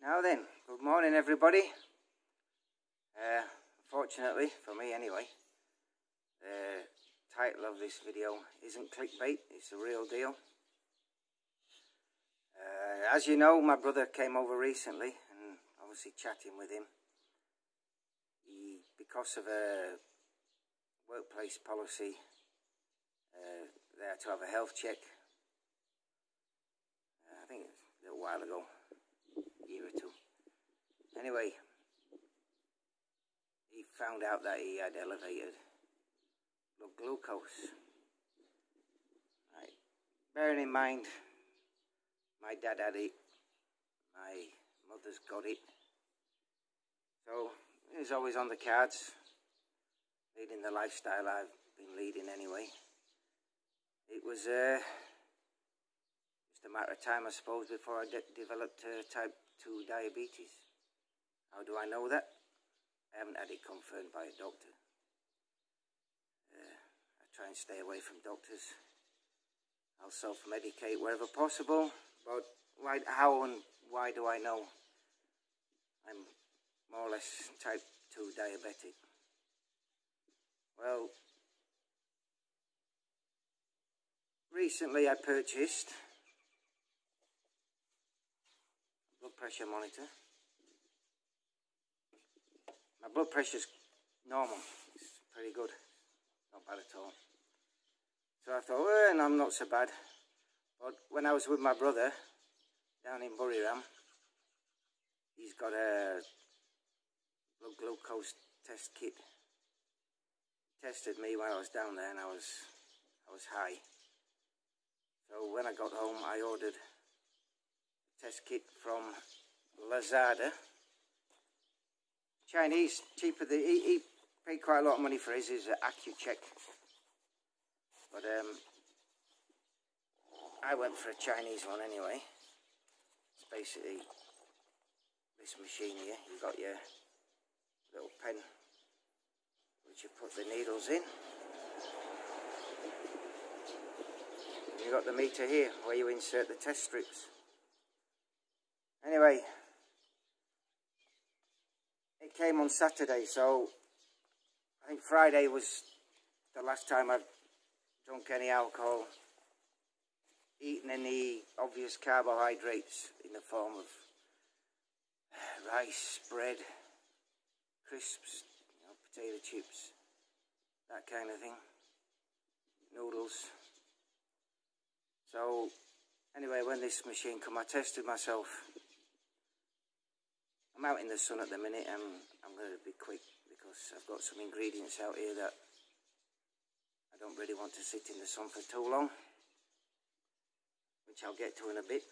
Now then, good morning everybody. Uh, fortunately, for me anyway, the title of this video isn't clickbait, it's the real deal. Uh, as you know, my brother came over recently and obviously chatting with him. He, because of a workplace policy, uh, they had to have a health check. Uh, I think it was a little while ago year or two. Anyway, he found out that he had elevated blood glucose. Right. Bearing in mind, my dad had it, my mother's got it. So, it was always on the cards, leading the lifestyle I've been leading anyway. It was uh, just a matter of time, I suppose, before I de developed uh, type 2 diabetes. How do I know that? I haven't had it confirmed by a doctor. Uh, I try and stay away from doctors. I'll self-medicate wherever possible, but why, how and why do I know I'm more or less type 2 diabetic? Well, recently I purchased blood pressure monitor. My blood pressure's normal. It's pretty good. Not bad at all. So I thought, well, I'm not so bad. But when I was with my brother down in Buriram, he's got a blood glucose test kit. Tested me when I was down there and I was I was high. So when I got home I ordered test kit from Lazada. Chinese, cheaper. The, he, he paid quite a lot of money for his. His Accu-Chek. But um, I went for a Chinese one anyway. It's basically this machine here. You've got your little pen, which you put the needles in. You've got the meter here, where you insert the test strips. Anyway, it came on Saturday, so I think Friday was the last time I've drunk any alcohol, eaten any obvious carbohydrates in the form of rice, bread, crisps, you know, potato chips, that kind of thing, noodles. So, anyway, when this machine come, I tested myself I'm out in the sun at the minute and I'm going to be quick because I've got some ingredients out here that I don't really want to sit in the sun for too long, which I'll get to in a bit.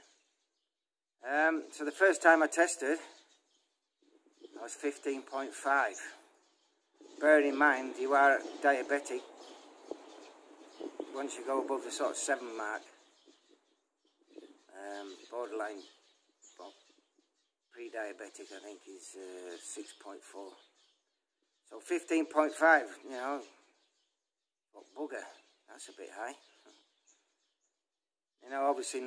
Um, so the first time I tested, I was 15.5. bear in mind, you are diabetic. Once you go above the sort of 7 mark, um, borderline pre-diabetic, I think, is uh, 6.4. So 15.5, you know, bugger, that's a bit high. You know, obviously,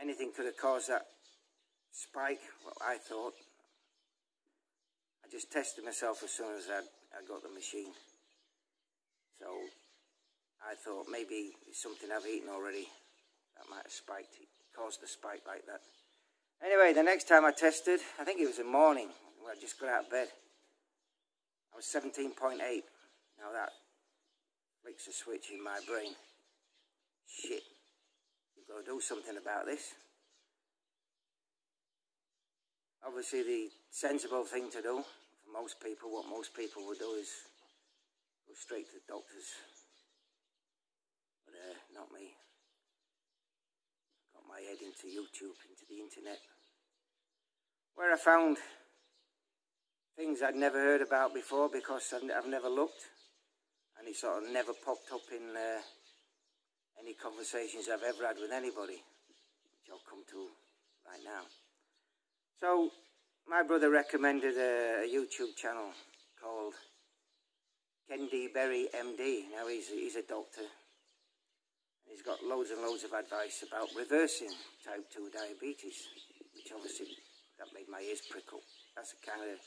anything could have caused that spike, what I thought. I just tested myself as soon as I, I got the machine. So I thought maybe it's something I've eaten already that might have spiked it, caused the spike like that. Anyway, the next time I tested, I think it was in the morning, when I just got out of bed. I was 17.8. Now that flicks a switch in my brain. Shit. You've got to do something about this. Obviously, the sensible thing to do for most people, what most people would do is go straight to the doctors. But uh, not me Got my head into YouTube, the internet, where I found things I'd never heard about before because I've, never looked, and it sort of never popped up in uh, any conversations I've ever had with anybody, which I'll come to right now. So, my brother recommended a, a YouTube channel called Ken D Berry MD. Now, he's, he's a doctor He's got loads and loads of advice about reversing type 2 diabetes, which obviously that made my ears prickle. That's the kind of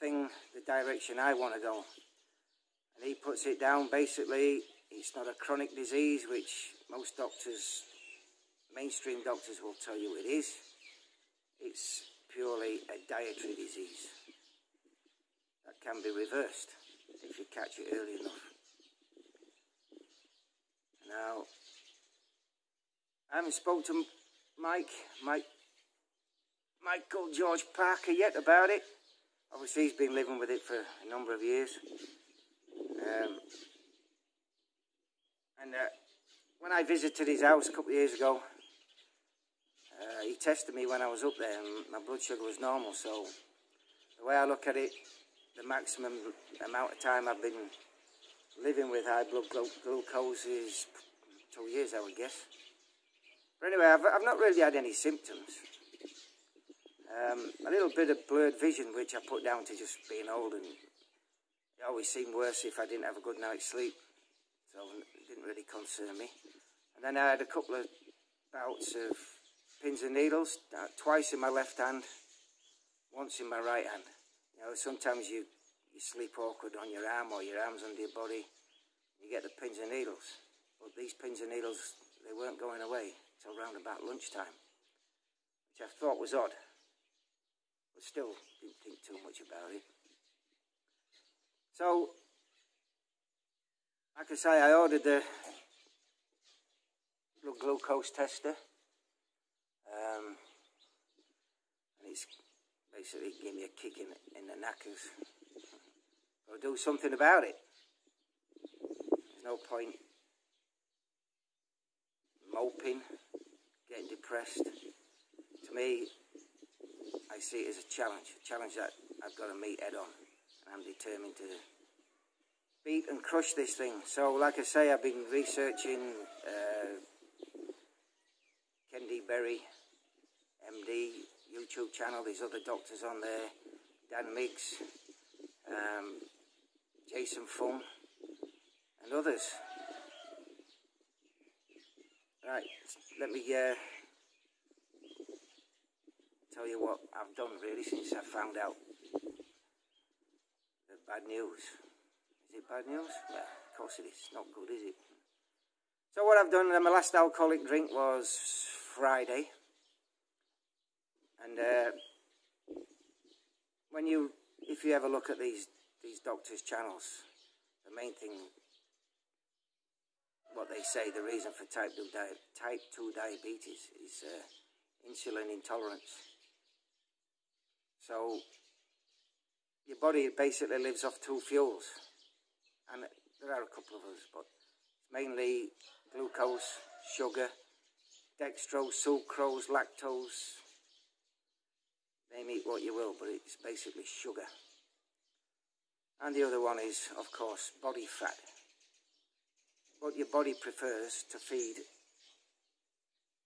thing, the direction I want to go. And he puts it down basically, it's not a chronic disease, which most doctors, mainstream doctors will tell you it is. It's purely a dietary disease that can be reversed if you catch it early enough. Now, I haven't spoke to Mike, Mike, Michael George Parker yet about it. Obviously, he's been living with it for a number of years. Um, and uh, when I visited his house a couple of years ago, uh, he tested me when I was up there and my blood sugar was normal. So the way I look at it, the maximum amount of time I've been living with high blood glucose is two years, I would guess. But anyway, I've, I've not really had any symptoms. Um, a little bit of blurred vision, which I put down to just being old, and it always seemed worse if I didn't have a good night's sleep. So it didn't really concern me. And then I had a couple of bouts of pins and needles, uh, twice in my left hand, once in my right hand. You know, sometimes you, you sleep awkward on your arm or your arm's under your body. You get the pins and needles. But these pins and needles, they weren't going away till round about lunchtime, which I thought was odd. But still didn't think too much about it. So, like I say, I ordered the blood glucose tester. Um, and it's basically gave me a kick in, in the knackers. To do something about it. There's no point moping, getting depressed. To me, I see it as a challenge, a challenge that I've got to meet head on. And I'm determined to beat and crush this thing. So, like I say, I've been researching uh, Ken D Berry, MD, YouTube channel. There's other doctors on there. Dan Miggs, um, Jason Fung, and others. Right, let me uh, tell you what I've done really since I found out the bad news. Is it bad news? Yeah, of course it is. Not good, is it? So what I've done, my last alcoholic drink was Friday. And uh, when you, if you ever look at these these doctors' channels, the main thing, what they say, the reason for type two di type two diabetes is uh, insulin intolerance. So your body basically lives off two fuels, and there are a couple of others, but mainly glucose, sugar, dextrose, sucrose, lactose, Name it what you will, but it's basically sugar. And the other one is, of course, body fat. What your body prefers to feed,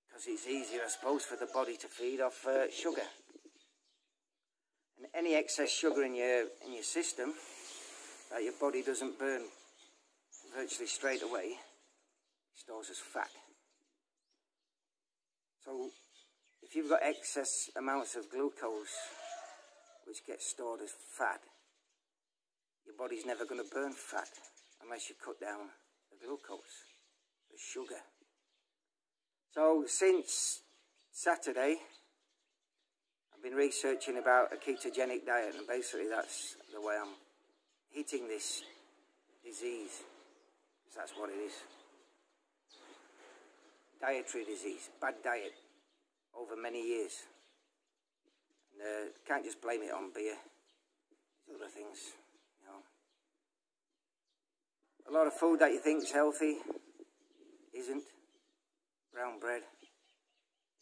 because it's easier, I suppose, for the body to feed off uh, sugar. And any excess sugar in your in your system that your body doesn't burn virtually straight away stores as fat. So if you've got excess amounts of glucose, which gets stored as fat, your body's never going to burn fat unless you cut down the glucose, the sugar. So since Saturday, I've been researching about a ketogenic diet, and basically that's the way I'm hitting this disease. That's what it is. Dietary disease, bad diet over many years. And uh, can't just blame it on beer. Other things. A lot of food that you think is healthy isn't. Brown bread,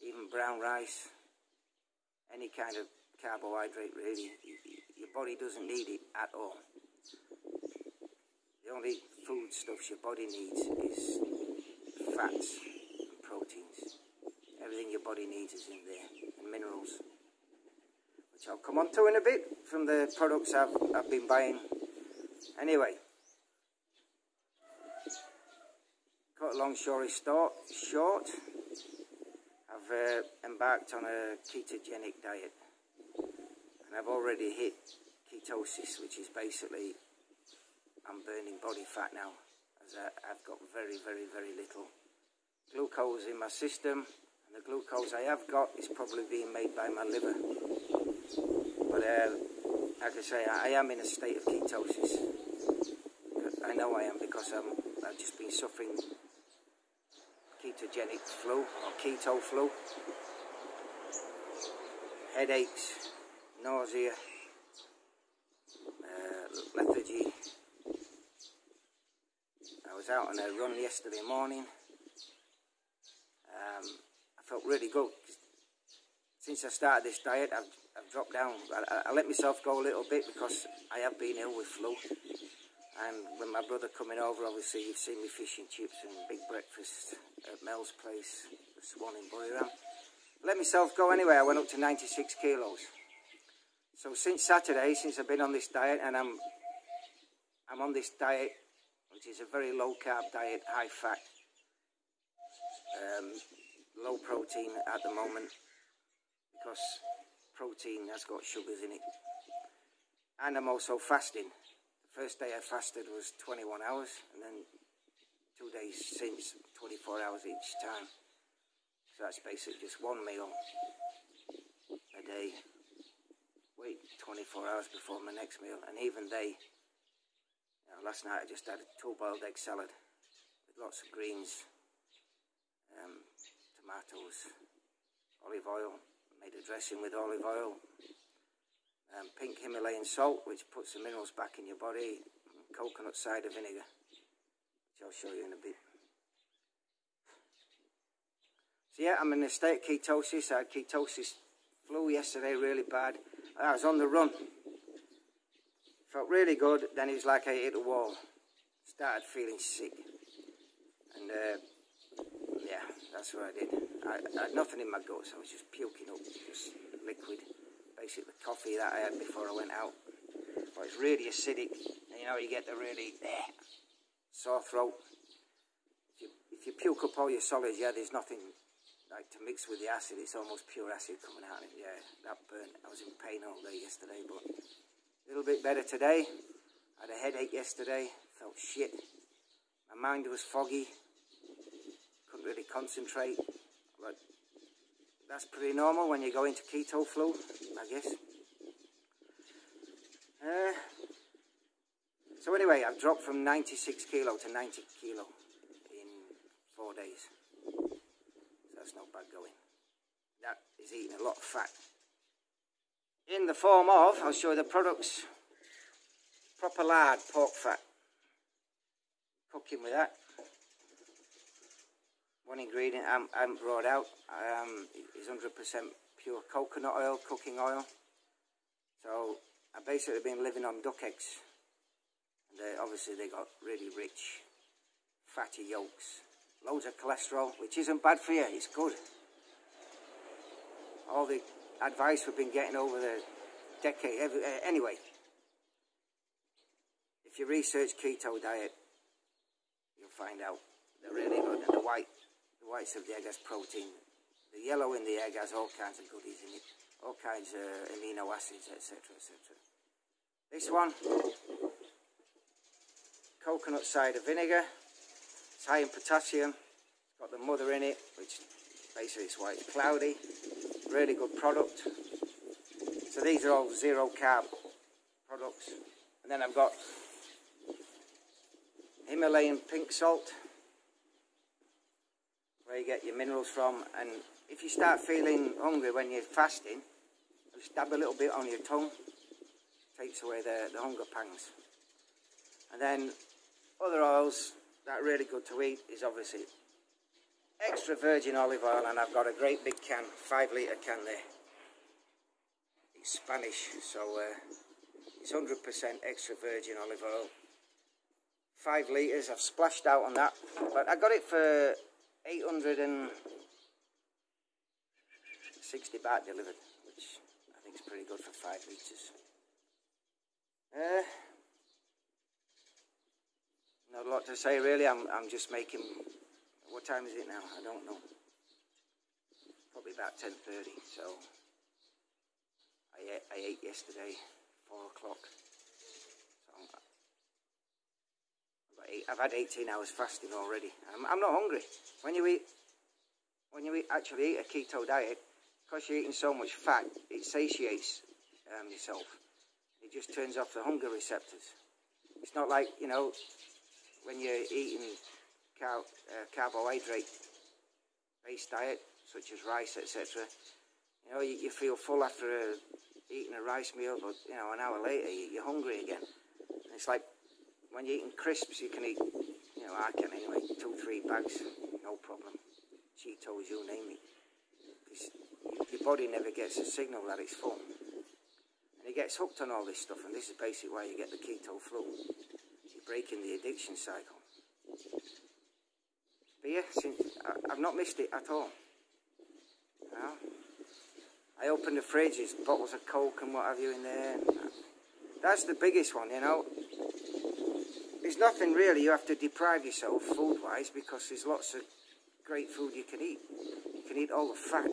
even brown rice, any kind of carbohydrate really. Your body doesn't need it at all. The only food stuffs your body needs is fats and proteins. Everything your body needs is in there, and minerals, which I'll come on to in a bit from the products I've, I've been buying. Anyway, cut a long story short, I've uh, embarked on a ketogenic diet. and I've already hit ketosis, which is basically I'm burning body fat now, as I, I've got very, very, very little glucose in my system, and the glucose I have got is probably being made by my liver. But uh, like I say, I am in a state of ketosis. I know I am because I'm, I've just been suffering ketogenic flu or keto flu, headaches, nausea, uh, lethargy. I was out on a run yesterday morning. Um, I felt really good. Since I started this diet, I've, I've dropped down. I, I let myself go a little bit because I have been ill with flu. And when my brother coming over, obviously you've seen me fish and chips and big breakfast at Mel's place, the Swan in Buriram. Let myself go anyway, I went up to 96 kilos. So since Saturday, since I've been on this diet, and I'm, I'm on this diet, which is a very low carb diet, high fat, um, low protein at the moment, because protein has got sugars in it. And I'm also fasting. First day I fasted was 21 hours, and then two days since, 24 hours each time. So that's basically just one meal a day. Wait 24 hours before my next meal, and even they, you know, last night I just had a two boiled egg salad with lots of greens, um, tomatoes, olive oil, made a dressing with olive oil, um, pink Himalayan salt, which puts the minerals back in your body, coconut cider vinegar, which I'll show you in a bit. So yeah, I'm in a state of ketosis. I had ketosis flu yesterday, really bad. I was on the run. Felt really good, then it was like I hit a wall. Started feeling sick. And uh, yeah, that's what I did. I, I had nothing in my guts, I was just puking up, just liquid basically coffee that I had before I went out. But it's really acidic. You know, you get the really eh, sore throat. If you, if you puke up all your solids, yeah, there's nothing like to mix with the acid. It's almost pure acid coming out. And yeah, that burnt. I was in pain all day yesterday, but a little bit better today. I had a headache yesterday. Felt shit. My mind was foggy. Couldn't really concentrate. That's pretty normal when you go into keto flu, I guess. Uh, so anyway, I've dropped from 96 kilo to 90 kilo in four days. So that's not bad going. That is eating a lot of fat. In the form of, I'll show you the products, proper lard pork fat. Cooking with that one ingredient I haven't brought out um, is 100% pure coconut oil, cooking oil. So I've basically been living on duck eggs. And obviously they got really rich, fatty yolks. Loads of cholesterol, which isn't bad for you, it's good. All the advice we've been getting over the decade, every, uh, anyway. If you research keto diet, you'll find out they're really good. And the white whites of the egg has protein. The yellow in the egg has all kinds of goodies in it, all kinds of amino acids, etc., etc. This one, coconut cider vinegar. It's high in potassium. It's got the mother in it, which basically is why it's cloudy. Really good product. So these are all zero carb products. And then I've got Himalayan pink salt get your minerals from. And if you start feeling hungry when you're fasting, just dab a little bit on your tongue. Takes away the, the hunger pangs. And then other oils that are really good to eat is obviously extra virgin olive oil and I've got a great big can, 5 litre can there. It's Spanish, so uh, it's 100% extra virgin olive oil. 5 litres, I've splashed out on that, but I got it for 860 baht delivered, which I think is pretty good for 5 litres. Uh, not a lot to say really, I'm, I'm just making, what time is it now? I don't know. Probably about 10.30, so I ate, I ate yesterday, four o'clock. So I've, I've had 18 hours fasting already. I'm, I'm not hungry. When you eat, when you eat, actually eat a keto diet, because you're eating so much fat, it satiates um, yourself. It just turns off the hunger receptors. It's not like, you know, when you're eating car uh, carbohydrate based diet, such as rice, etc. You know, you, you, feel full after a, eating a rice meal, but, you know, an hour later, you, are hungry again. And it's like when you're eating crisps, you can eat, you know, I can anyway, two, three bags, no problem. Cheetos, you name it your body never gets a signal that it's full. And it gets hooked on all this stuff, and this is basically why you get the keto flu. You're breaking the addiction cycle. But yeah, since, I, have not missed it at all. You know? I opened the fridges, bottles of Coke and what have you in there. That's the biggest one, you know. There's nothing really you have to deprive yourself food-wise because there's lots of great food you can eat. You can eat all the fat,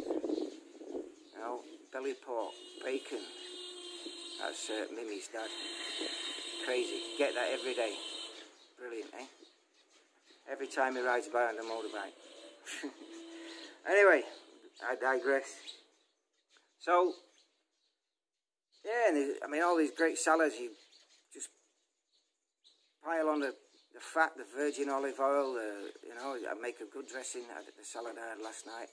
know, belly pork, bacon. That's uh, Mimi's dad. Crazy. Get that every day. Brilliant, eh? Every time he rides by on the motorbike. anyway, I digress. So, yeah, I mean, all these great salads, you pile on the, the fat, the virgin olive oil, the, you know, I make a good dressing. I did the salad I had last night.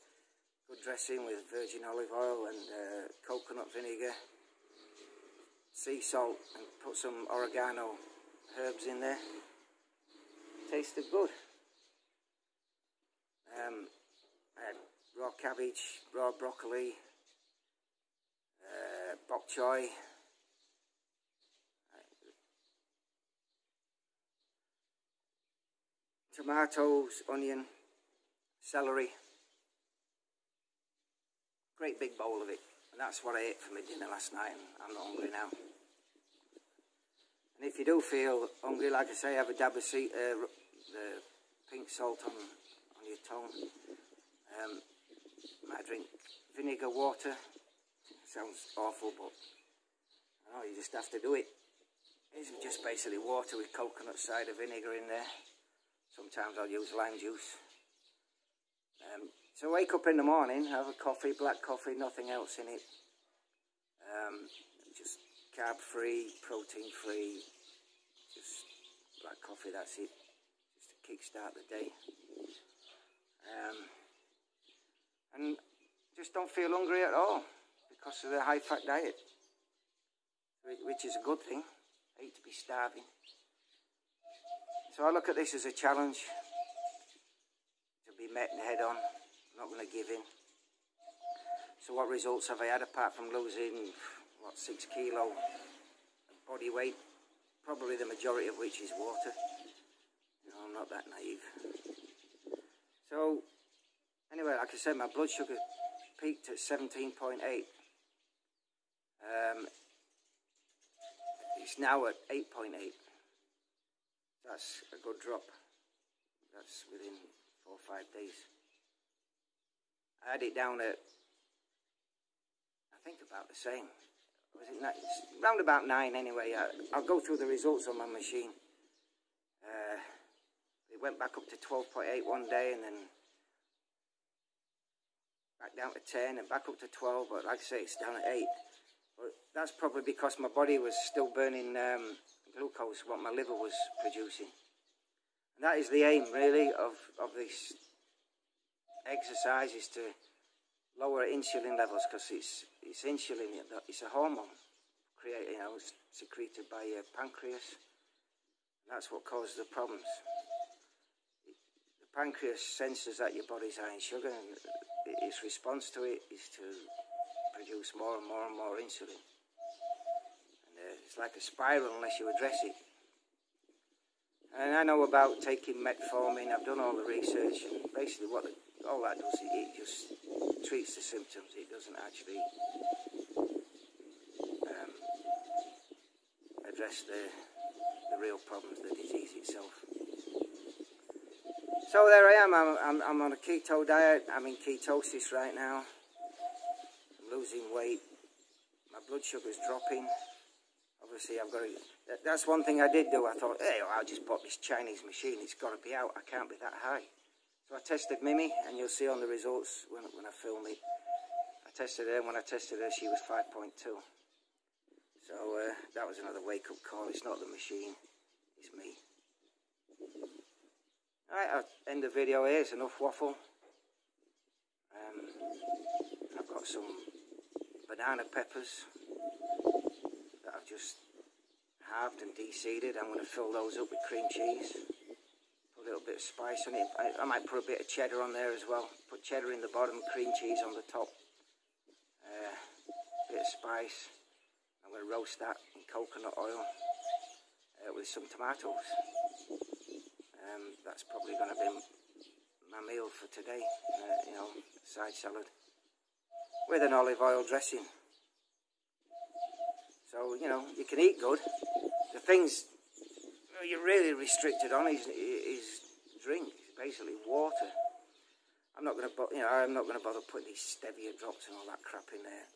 Good dressing with virgin olive oil and uh, coconut vinegar, sea salt, and put some oregano herbs in there. Tasted good. Um, raw cabbage, raw broccoli, uh, bok choy, tomatoes, onion, celery great big bowl of it. And that's what I ate for my dinner last night, and I'm not hungry now. And if you do feel hungry, like I say, have a dab of sea, uh, the pink salt on, on your tongue. Um, might drink vinegar water. Sounds awful, but know, you just have to do it. It's just basically water with coconut cider vinegar in there. Sometimes I'll use lime juice. Um, so wake up in the morning, have a coffee, black coffee, nothing else in it. Um, just carb free, protein free, just black coffee, that's it. Just to kickstart the day. Um, and just don't feel hungry at all because of the high fat diet, which is a good thing. I hate to be starving. So I look at this as a challenge to be met head on. I'm not going to give in. So what results have I had apart from losing, what, six kilo body weight? Probably the majority of which is water. You know, I'm not that naive. So, anyway, like I said, my blood sugar peaked at 17.8. Um, it's now at 8.8. That's a good drop. That's within four or five days. I had it down at, I think about the same. Was it nine? round about nine anyway. I, will go through the results on my machine. Uh, it went back up to 12.8 one day and then back down to 10 and back up to 12. But like I say, it's down at 8. But that's probably because my body was still burning um, glucose, what my liver was producing. And that is the aim, really, of, of this exercise is to lower insulin levels because it's it's insulin it's a hormone created you know secreted by your pancreas. That's what causes the problems. The pancreas senses that your body's high in sugar and its response to it is to produce more and more and more insulin it's like a spiral unless you address it and I know about taking metformin I've done all the research basically what the all that does, it just treats the symptoms. It doesn't actually um, address the, the real problems, the disease itself. So there I am. I'm, I'm, I'm on a keto diet. I'm in ketosis right now. I'm losing weight. my blood sugar's dropping. Obviously, I've got to. That, that's one thing I did do. I thought, hey, I'll just put this Chinese machine. It's got to be out. I can't be that high. So I tested Mimi, and you'll see on the results when, when I film it. I tested her, and when I tested her, she was 5.2. So uh, that was another wake-up call. It's not the machine, it's me. Alright, I'll end the video here. It's enough waffle. Um, I've got some banana peppers that I've just halved and de-seeded. I'm going to fill those up with cream cheese. Put a little bit of spice on it. I, I might put a bit of cheddar on there as well. Put cheddar in the bottom, cream cheese on the top. Uh, bit of spice. I'm going to roast that in coconut oil uh, with some tomatoes. Um, that's probably going to be my meal for today. Uh, you know, side salad with an olive oil dressing. So, you know, you can eat good. Things you're really restricted on is, is drink, basically water. I'm not going to, you know, I'm not going to bother putting these stevia drops and all that crap in there.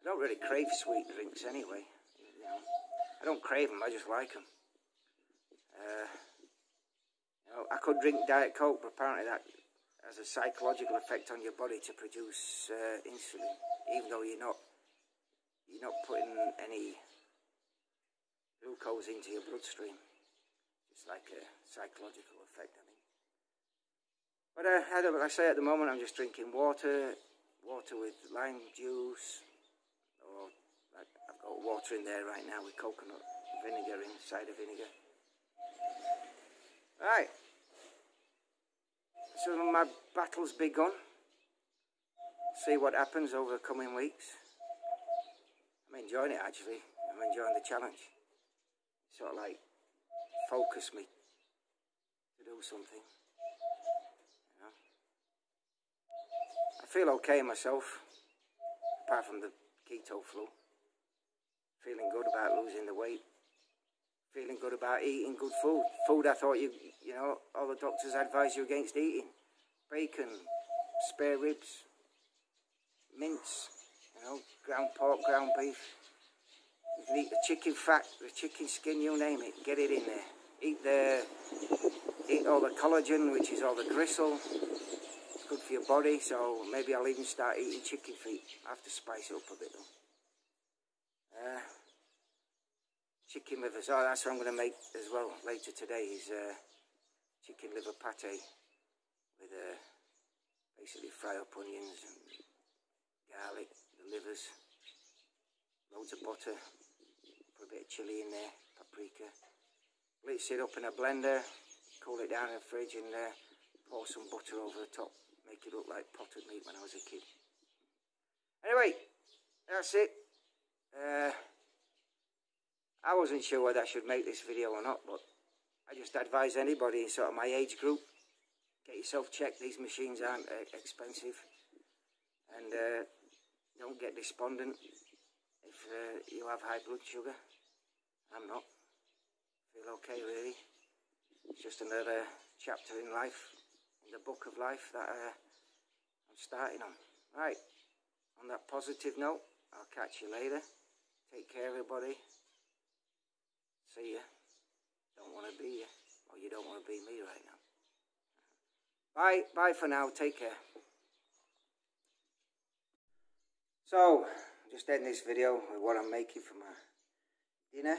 I don't really crave sweet drinks anyway. You know, I don't crave them. I just like them. Uh, you know, I could drink Diet Coke, but apparently that has a psychological effect on your body to produce uh, insulin, even though you're not you're not putting any glucose into your bloodstream. It's like a psychological effect, I think. But uh, I, I say at the moment, I'm just drinking water, water with lime juice, or I've got water in there right now with coconut vinegar in, cider vinegar. Right. So my battle's begun. See what happens over the coming weeks. I'm enjoying it actually. I'm enjoying the challenge. Sort of like focus me to do something. You know? I feel okay myself, apart from the keto flu. Feeling good about losing the weight feeling good about eating good food. Food I thought you, you know, all the doctors advise you against eating. Bacon, spare ribs, mince, you know, ground pork, ground beef. You can eat the chicken fat, the chicken skin, you name it, get it in there. Eat the, eat all the collagen, which is all the gristle. It's good for your body, so maybe I'll even start eating chicken feet. I have to spice it up a bit though. Uh, chicken liver. So that's what I'm going to make as well later today is uh, chicken liver pate with uh, basically fry up onions and garlic, the livers, loads of butter, a bit of chilli in there, paprika. Mix it up in a blender, cool it down in the fridge and uh, pour some butter over the top. Make it look like potted meat when I was a kid. Anyway, that's it. Uh, I wasn't sure whether I should make this video or not, but I just advise anybody in sort of my age group, get yourself checked, these machines aren't uh, expensive, and uh, don't get despondent if uh, you have high blood sugar. I'm not. Feel okay really. It's just another chapter in life, in the book of life that uh, I'm starting on. Right, on that positive note, I'll catch you later. Take care everybody. See ya. Don't want to be you. Or you don't want to be me right now. Bye. Bye for now. Take care. So, just end this video with what I'm making for my dinner.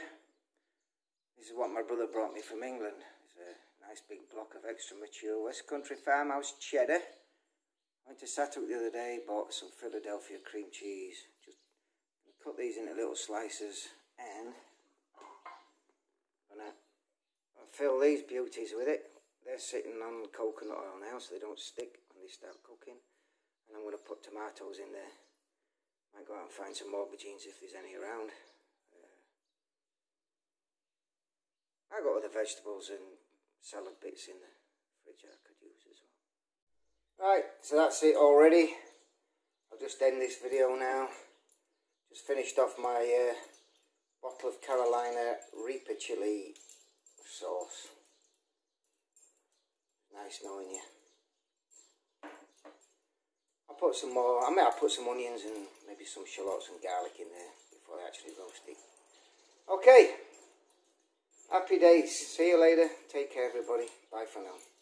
This is what my brother brought me from England. It's a nice big block of extra mature West Country Farmhouse cheddar. Went to Sattuck the other day, bought some Philadelphia cream cheese. Just cut these into little slices and gonna fill these beauties with it. They're sitting on coconut oil now so they don't stick when they start cooking. And I'm to put tomatoes in there. Might go out and find some aubergines if there's any around. Uh, I got other vegetables and salad bits in the fridge I could use as well. Right, so that's it already. I'll just end this video now. Just finished off my uh, bottle of Carolina Reaper chili sauce. Nice knowing you. I'll put some more, I might put some onions and maybe some shallots and garlic in there before I actually roast it. Okay, happy days. See you later. Take care everybody. Bye for now.